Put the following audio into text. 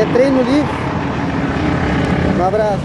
É treino livre. Um abraço.